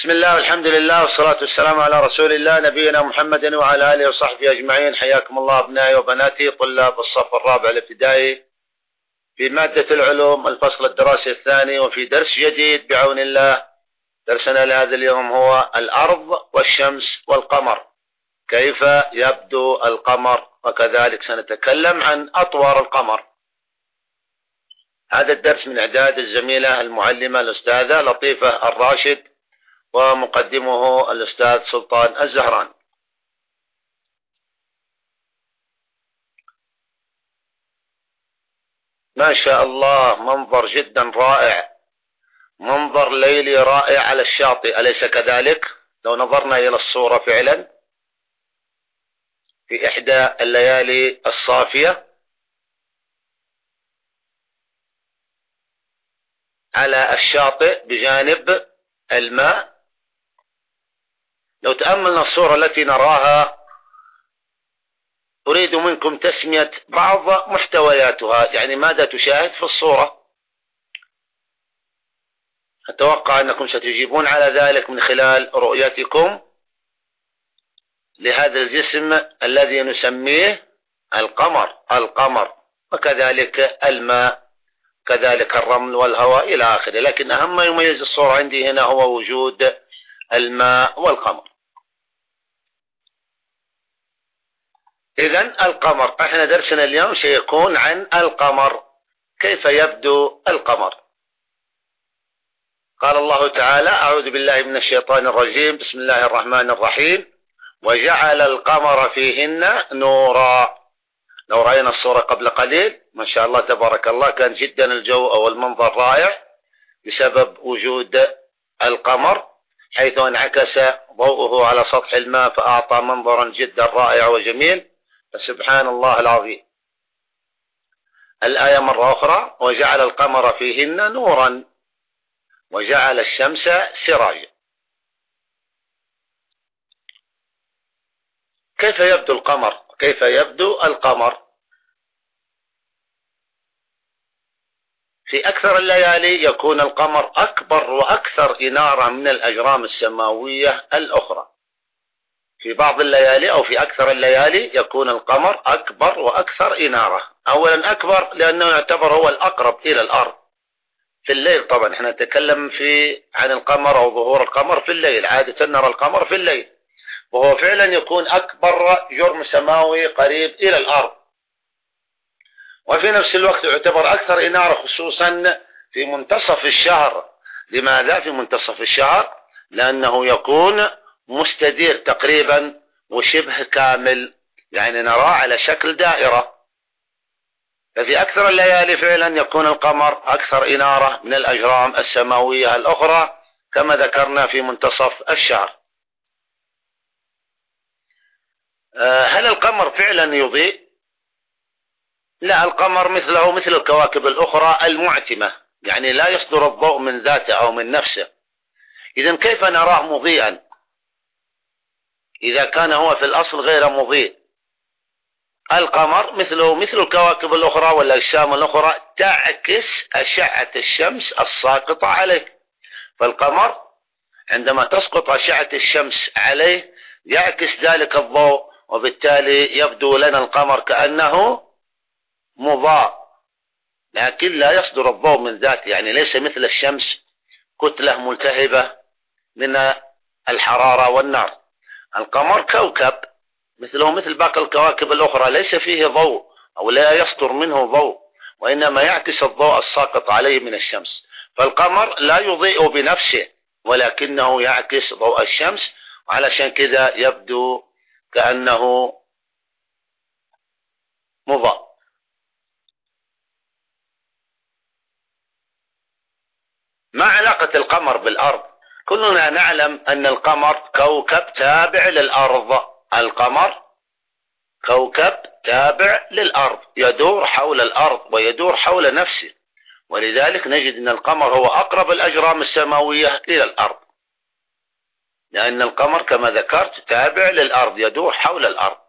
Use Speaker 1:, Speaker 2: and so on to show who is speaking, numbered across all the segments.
Speaker 1: بسم الله والحمد لله والصلاة والسلام على رسول الله نبينا محمد وعلى آله وصحبه أجمعين. حياكم الله أبنائي وبناتي طلاب الصف الرابع الابتدائي. في مادة العلوم الفصل الدراسي الثاني وفي درس جديد بعون الله درسنا لهذا اليوم هو الأرض والشمس والقمر. كيف يبدو القمر؟ وكذلك سنتكلم عن أطوار القمر. هذا الدرس من إعداد الزميلة المعلمة الأستاذة لطيفة الراشد ومقدمه الأستاذ سلطان الزهران. ما شاء الله منظر جدا رائع. منظر ليلي رائع على الشاطئ. أليس كذلك؟ لو نظرنا إلى الصورة فعلا. في إحدى الليالي الصافية. على الشاطئ بجانب الماء. لو تأملنا الصورة التي نراها أريد منكم تسمية بعض محتوياتها. يعني ماذا تشاهد في الصورة؟ أتوقع أنكم ستجيبون على ذلك من خلال رؤيتكم لهذا الجسم الذي نسميه القمر. القمر وكذلك الماء. كذلك الرمل والهواء إلى آخره. لكن أهم ما يميز الصورة عندي هنا هو وجود الماء والقمر. إذا القمر إحنا درسنا اليوم سيكون عن القمر كيف يبدو القمر. قال الله تعالى أعوذ بالله من الشيطان الرجيم بسم الله الرحمن الرحيم. وجعل القمر فيهن نورا. لو رأينا الصورة قبل قليل ما شاء الله تبارك الله كان جدا الجو أو المنظر رائع بسبب وجود القمر حيث انعكس ضوءه على سطح الماء فأعطى منظرا جدا رائع وجميل. فسبحان الله العظيم. الآية مرة أخرى وجعل القمر فيهن نورا وجعل الشمس سراجا. كيف يبدو القمر؟ كيف يبدو القمر. في أكثر الليالي يكون القمر أكبر وأكثر إنارة من الأجرام السماوية الأخرى. في بعض الليالي أو في أكثر الليالي يكون القمر أكبر وأكثر إنارة. أولا أكبر لأنه يعتبر هو الأقرب إلى الأرض. في الليل طبعا إحنا نتكلم في عن القمر أو ظهور القمر في الليل. عادة نرى القمر في الليل. وهو فعلا يكون أكبر جرم سماوي قريب إلى الأرض. وفي نفس الوقت يعتبر أكثر إنارة خصوصا في منتصف الشهر. لماذا في منتصف الشهر؟ لأنه يكون مستدير تقريبا وشبه كامل يعني نراه على شكل دائرة. ففي أكثر الليالي فعلا يكون القمر أكثر إنارة من الأجرام السماوية الأخرى كما ذكرنا في منتصف الشهر آه، هل القمر فعلا يضيء؟ لا القمر مثله مثل الكواكب الأخرى المعتمة يعني لا يصدر الضوء من ذاته أو من نفسه. إذا كيف نراه مضيئا؟ إذا كان هو في الأصل غير مضيء. القمر مثله مثل الكواكب الأخرى والأجسام الأخرى تعكس أشعة الشمس الساقطة عليه. فالقمر عندما تسقط أشعة الشمس عليه يعكس ذلك الضوء. وبالتالي يبدو لنا القمر كأنه مضاء لكن لا يصدر الضوء من ذاته يعني ليس مثل الشمس كتلة ملتهبة من الحرارة والنار. القمر كوكب مثله مثل باقي الكواكب الأخرى ليس فيه ضوء أو لا يصدر منه ضوء وإنما يعكس الضوء الساقط عليه من الشمس. فالقمر لا يضيء بنفسه ولكنه يعكس ضوء الشمس وعلشان كذا يبدو كأنه مضاء ما علاقة القمر بالأرض؟ كلنا نعلم أن القمر كوكب تابع للأرض. القمر كوكب تابع للأرض يدور حول الأرض ويدور حول نفسه. ولذلك نجد أن القمر هو أقرب الأجرام السماوية إلى الأرض. لأن القمر كما ذكرت تابع للأرض يدور حول الأرض.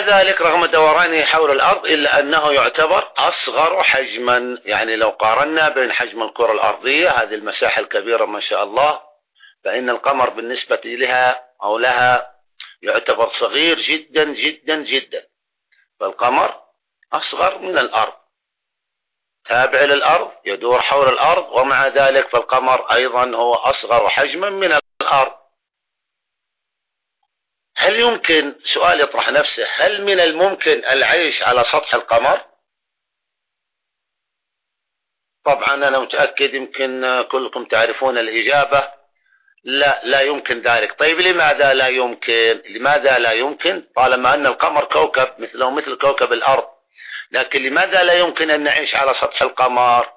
Speaker 1: ذلك رغم دورانه حول الأرض إلا أنه يعتبر أصغر حجما. يعني لو قارنا بين حجم الكرة الأرضية هذه المساحة الكبيرة ما شاء الله فإن القمر بالنسبة لها أو لها يعتبر صغير جدا جدا جدا. فالقمر أصغر من الأرض. تابع للأرض يدور حول الأرض ومع ذلك فالقمر أيضا هو أصغر حجما من الأرض. هل يمكن سؤال يطرح نفسه هل من الممكن العيش على سطح القمر؟ طبعا أنا متأكد يمكن كلكم تعرفون الإجابة. لا لا يمكن ذلك. طيب لماذا لا يمكن؟ لماذا لا يمكن؟ طالما أن القمر كوكب مثله مثل كوكب الأرض. لكن لماذا لا يمكن أن نعيش على سطح القمر؟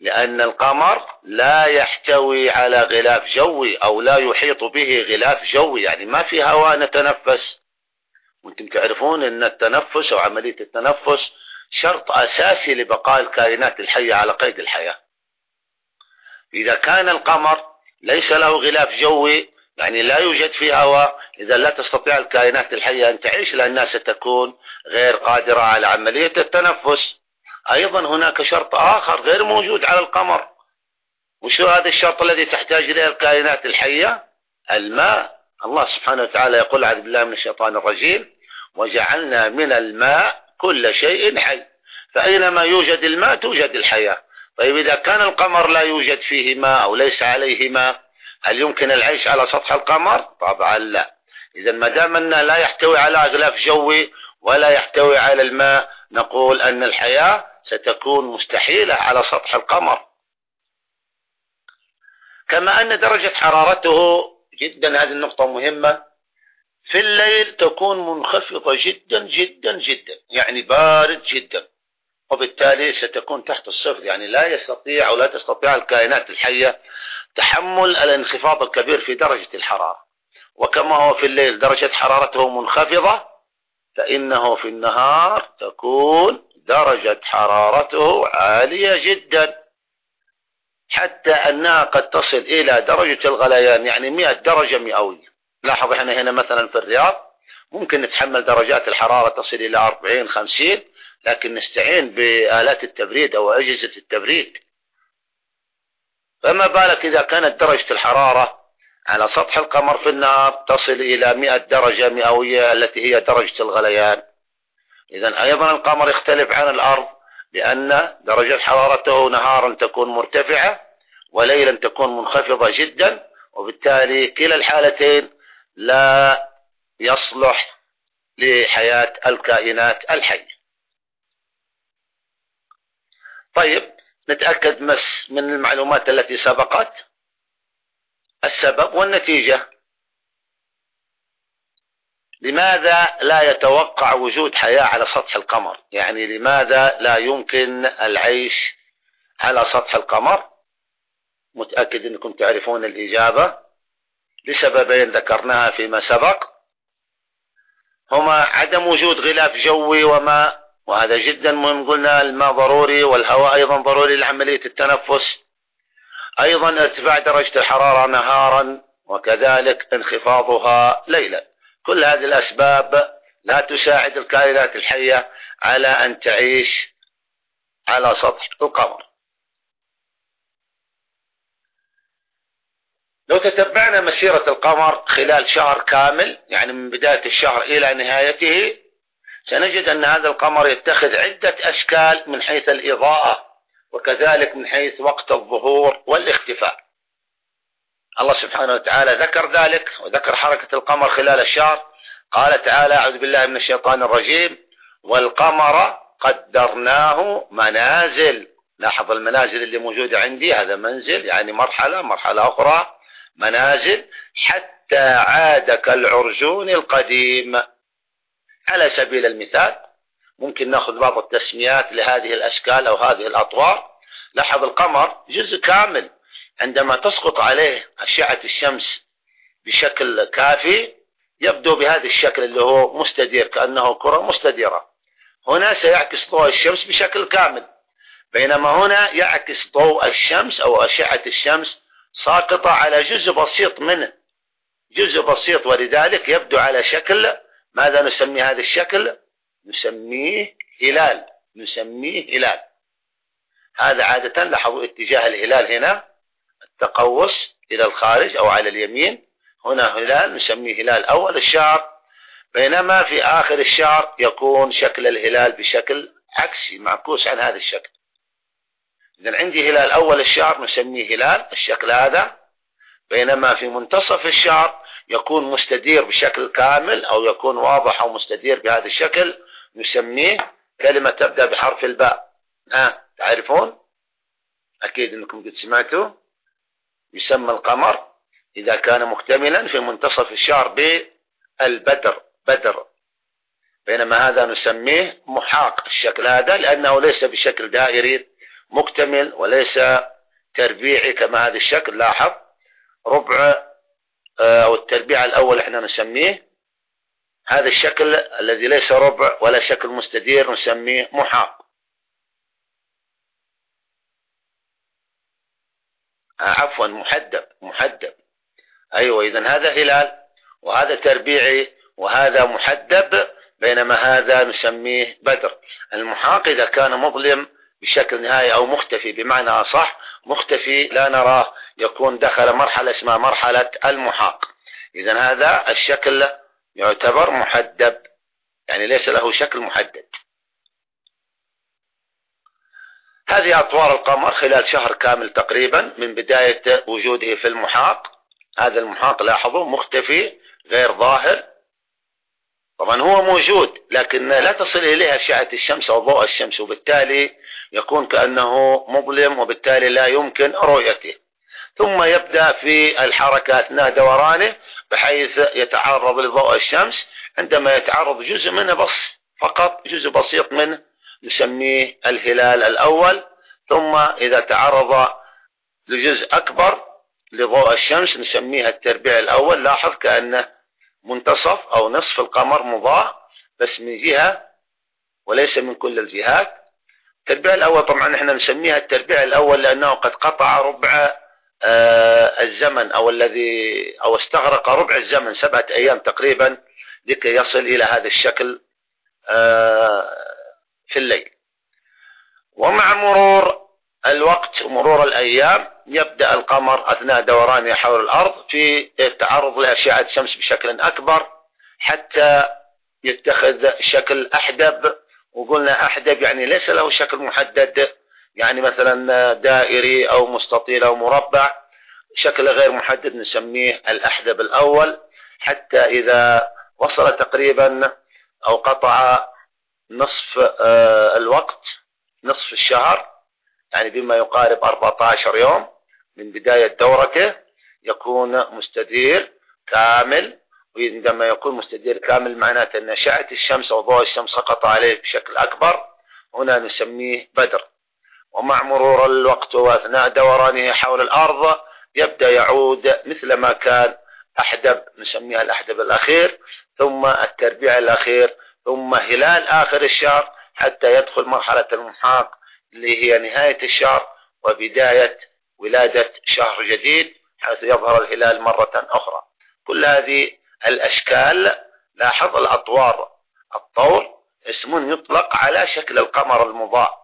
Speaker 1: لأن القمر لا يحتوي على غلاف جوي أو لا يحيط به غلاف جوي يعني ما في هواء نتنفس. وأنتم تعرفون أن التنفس أو عملية التنفس شرط أساسي لبقاء الكائنات الحية على قيد الحياة. إذا كان القمر ليس له غلاف جوي يعني لا يوجد فيه هواء إذا لا تستطيع الكائنات الحية أن تعيش لأنها ستكون غير قادرة على عملية التنفس. أيضا هناك شرط آخر غير موجود على القمر. وشو هذا الشرط الذي تحتاج إليه الكائنات الحية؟ الماء. الله سبحانه وتعالى يقول أعوذ بالله من الشيطان الرجيم وجعلنا من الماء كل شيء حي. فأينما يوجد الماء توجد الحياة. طيب إذا كان القمر لا يوجد فيه ماء أو ليس عليه ماء هل يمكن العيش على سطح القمر؟ طبعا لا إذا ما دام أنه لا يحتوي على غلاف جوي ولا يحتوي على الماء نقول أن الحياة ستكون مستحيلة على سطح القمر كما أن درجة حرارته جدا هذه النقطة مهمة في الليل تكون منخفضة جدا جدا جدا يعني بارد جدا وبالتالي ستكون تحت الصفر يعني لا يستطيع أو لا تستطيع الكائنات الحية تحمل الانخفاض الكبير في درجة الحرارة. وكما هو في الليل درجة حرارته منخفضة فإنه في النهار تكون درجة حرارته عالية جدا. حتى أنها قد تصل إلى درجة الغليان يعني 100 درجة مئوية. لاحظ إحنا هنا مثلا في الرياض ممكن نتحمل درجات الحرارة تصل إلى 40 50 لكن نستعين بآلات التبريد أو أجهزة التبريد. فما بالك إذا كانت درجة الحرارة على سطح القمر في النهار تصل إلى 100 درجة مئوية التي هي درجة الغليان. إذا أيضا القمر يختلف عن الأرض لأن درجة حرارته نهارا تكون مرتفعة وليلا تكون منخفضة جدا وبالتالي كلا الحالتين لا يصلح لحياة الكائنات الحية. طيب نتأكد مس من المعلومات التي سبقت السبب والنتيجة. لماذا لا يتوقع وجود حياة على سطح القمر؟ يعني لماذا لا يمكن العيش على سطح القمر؟ متأكد أنكم تعرفون الإجابة. لسببين ذكرناها فيما سبق. هما عدم وجود غلاف جوي وماء وهذا جدا مهم قلنا الماء ضروري والهواء أيضا ضروري لعملية التنفس. أيضا ارتفاع درجة الحرارة نهارا وكذلك انخفاضها ليلا. كل هذه الأسباب لا تساعد الكائنات الحية على أن تعيش على سطح القمر. لو تتبعنا مسيرة القمر خلال شهر كامل يعني من بداية الشهر إلى نهايته سنجد أن هذا القمر يتخذ عدة أشكال من حيث الإضاءة وكذلك من حيث وقت الظهور والاختفاء. الله سبحانه وتعالى ذكر ذلك وذكر حركة القمر خلال الشهر. قال تعالى أعوذ بالله من الشيطان الرجيم والقمر قدرناه منازل. لاحظ المنازل اللي موجودة عندي هذا منزل يعني مرحلة مرحلة أخرى منازل حتى عاد كالعرجون القديم. على سبيل المثال ممكن ناخذ بعض التسميات لهذه الأشكال أو هذه الأطوار. لاحظ القمر جزء كامل عندما تسقط عليه أشعة الشمس بشكل كافي يبدو بهذا الشكل اللي هو مستدير كأنه كرة مستديرة. هنا سيعكس ضوء الشمس بشكل كامل بينما هنا يعكس ضوء الشمس أو أشعة الشمس ساقطة على جزء بسيط منه. جزء بسيط ولذلك يبدو على شكل ماذا نسمي هذا الشكل؟ نسميه هلال. نسميه هلال. هذا عادة لاحظوا اتجاه الهلال هنا التقوس إلى الخارج أو على اليمين. هنا هلال نسميه هلال أول الشهر بينما في آخر الشهر يكون شكل الهلال بشكل عكسي معكوس عن هذا الشكل. إذا عندي هلال أول الشهر نسميه هلال. الشكل هذا بينما في منتصف الشهر يكون مستدير بشكل كامل أو يكون واضح أو مستدير بهذا الشكل نسميه كلمة تبدأ بحرف الباء. ها تعرفون؟ أكيد أنكم قد سمعتوا. يسمى القمر إذا كان مكتملا في منتصف الشهر بالبدر بدر. بينما هذا نسميه محاق الشكل هذا لأنه ليس بشكل دائري مكتمل وليس تربيعي كما هذا الشكل. لاحظ ربع أو التربيع الأول إحنا نسميه. هذا الشكل الذي ليس ربع ولا شكل مستدير نسميه محاق. آه، عفوا محدب محدب. أيوة إذا هذا هلال وهذا تربيعي وهذا محدب بينما هذا نسميه بدر. المحاق إذا كان مظلم بشكل نهائي أو مختفي بمعنى أصح مختفي لا نراه يكون دخل مرحلة اسمها مرحلة المحاق. إذا هذا الشكل يعتبر محدب يعني ليس له شكل محدد. هذه أطوار القمر خلال شهر كامل تقريبا من بداية وجوده في المحاق. هذا المحاق لاحظوا مختفي غير ظاهر. طبعا هو موجود لكن لا تصل إليه أشعة الشمس أو ضوء الشمس وبالتالي يكون كأنه مظلم وبالتالي لا يمكن رؤيته. ثم يبدأ في الحركة أثناء دورانه بحيث يتعرض لضوء الشمس عندما يتعرض جزء منه بس فقط جزء بسيط منه نسميه الهلال الأول. ثم إذا تعرض لجزء أكبر لضوء الشمس نسميها التربيع الأول. لاحظ كأنه منتصف أو نصف القمر مضاء بس من جهة وليس من كل الجهات. التربيع الأول طبعا إحنا نسميها التربيع الأول لأنه قد قطع ربع آه الزمن أو الذي أو استغرق ربع الزمن سبعة أيام تقريبا لكي يصل إلى هذا الشكل آه في الليل. ومع مرور الوقت ومرور الأيام يبدأ القمر أثناء دورانه حول الأرض في التعرض لأشعة الشمس بشكل أكبر حتى يتخذ شكل أحدب. وقلنا أحدب يعني ليس له شكل محدد يعني مثلا دائري أو مستطيل أو مربع. شكل غير محدد نسميه الأحدب الأول. حتى إذا وصل تقريبا أو قطع نصف آه، الوقت نصف الشهر يعني بما يقارب 14 يوم من بداية دورته يكون مستدير كامل وعندما يكون مستدير كامل معناته أن أشعة الشمس أو ضوء الشمس سقط عليه بشكل أكبر هنا نسميه بدر. ومع مرور الوقت وأثناء دورانه حول الأرض يبدأ يعود مثل ما كان أحدب نسميها الأحدب الأخير ثم التربيع الأخير ثم هلال آخر الشهر حتى يدخل مرحلة المحاق اللي هي نهاية الشهر وبداية ولادة شهر جديد حيث يظهر الهلال مرة أخرى. كل هذه الأشكال لاحظ الأطوار الطور اسم يطلق على شكل القمر المضاء.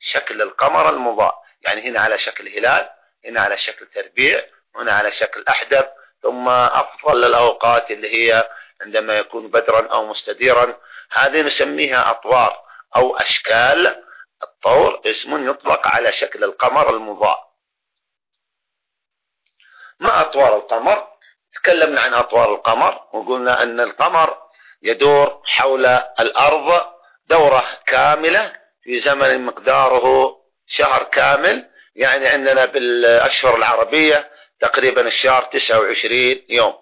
Speaker 1: شكل القمر المضاء يعني هنا على شكل هلال هنا على شكل تربيع هنا على شكل أحدب. ثم أفضل الأوقات اللي هي عندما يكون بدرا أو مستديرا. هذه نسميها أطوار أو أشكال. الطور اسم يطلق على شكل القمر المضاء. ما أطوار القمر؟ تكلمنا عن أطوار القمر وقلنا أن القمر يدور حول الأرض دورة كاملة في زمن مقداره شهر كامل يعني عندنا بالأشهر العربية تقريبا الشهر 29 يوم.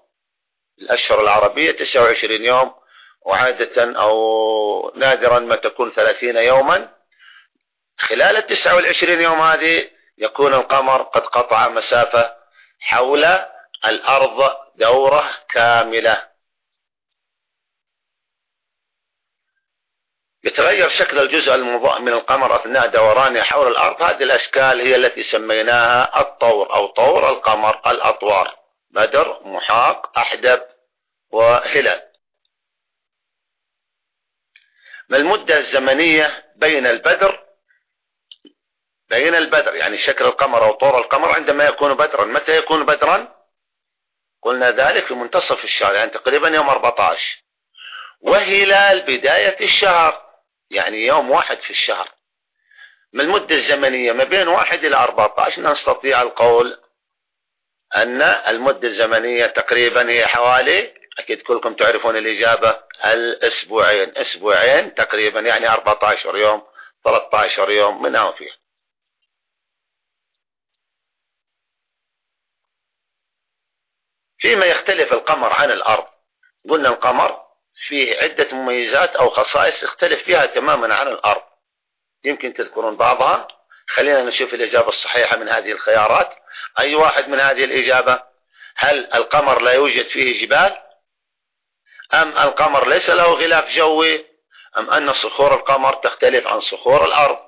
Speaker 1: الأشهر العربية 29 يوم وعادة أو نادرا ما تكون 30 يوما. خلال ال 29 يوم هذه يكون القمر قد قطع مسافة حول الأرض دورة كاملة. يتغير شكل الجزء المضاء من القمر أثناء دورانه حول الأرض. هذه الأشكال هي التي سميناها الطور أو طور القمر الأطوار. بدر محاق أحدب وهلال. ما المدة الزمنية بين البدر بين البدر يعني شكل القمر أو طور القمر عندما يكون بدرا. متى يكون بدرا؟ قلنا ذلك في منتصف الشهر يعني تقريبا يوم 14 وهلال بداية الشهر يعني يوم واحد في الشهر. ما المدة الزمنية؟ ما بين واحد إلى 14 نستطيع القول أن المدة الزمنية تقريبا هي حوالي أكيد كلكم تعرفون الإجابة الأسبوعين. أسبوعين تقريبا يعني 14 يوم 13 يوم من هون فيما يختلف القمر عن الأرض. قلنا القمر فيه عدة مميزات أو خصائص يختلف فيها تماما عن الأرض. يمكن تذكرون بعضها. خلينا نشوف الإجابة الصحيحة من هذه الخيارات. أي واحد من هذه الإجابة؟ هل القمر لا يوجد فيه جبال؟ أم القمر ليس له غلاف جوي؟ أم أن صخور القمر تختلف عن صخور الأرض؟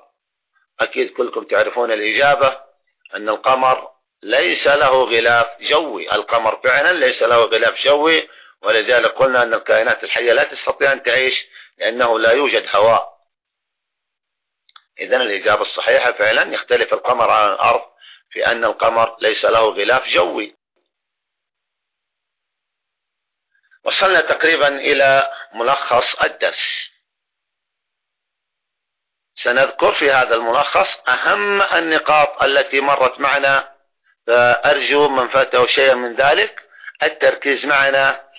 Speaker 1: أكيد كلكم تعرفون الإجابة أن القمر ليس له غلاف جوي. القمر فعلا ليس له غلاف جوي ولذلك قلنا أن الكائنات الحية لا تستطيع أن تعيش لأنه لا يوجد هواء. إذا الإجابة الصحيحة فعلا يختلف القمر عن الأرض في أن القمر ليس له غلاف جوي. وصلنا تقريبا إلى ملخص الدرس. سنذكر في هذا الملخص أهم النقاط التي مرت معنا فأرجو من فاته شيئا من ذلك التركيز معنا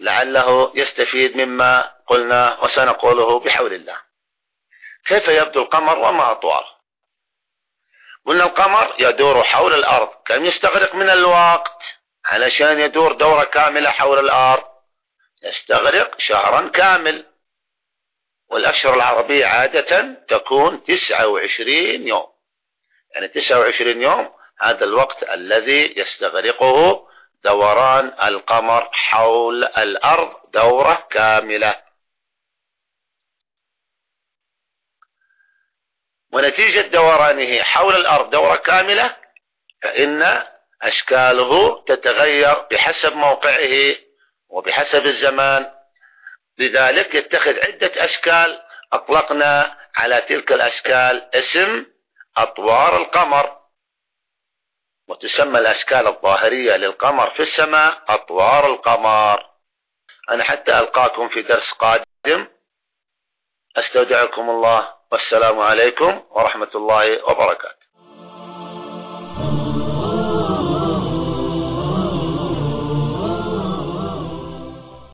Speaker 1: لعله يستفيد مما قلنا وسنقوله بحول الله. كيف يبدو القمر وما أطوال قلنا القمر يدور حول الأرض كم يستغرق من الوقت؟ علشان يدور دورة كاملة حول الأرض يستغرق شهرا كامل. والأشهر العربية عادة تكون 29 يوم. يعني 29 يوم هذا الوقت الذي يستغرقه دوران القمر حول الأرض دورة كاملة. ونتيجة دورانه حول الأرض دورة كاملة فإن أشكاله تتغير بحسب موقعه وبحسب الزمان. لذلك يتخذ عدة أشكال أطلقنا على تلك الأشكال اسم أطوار القمر. وتسمى الأشكال الظاهرية للقمر في السماء أطوار القمر. أنا حتى ألقاكم في درس قادم. أستودعكم الله. والسلام عليكم ورحمة الله وبركاته.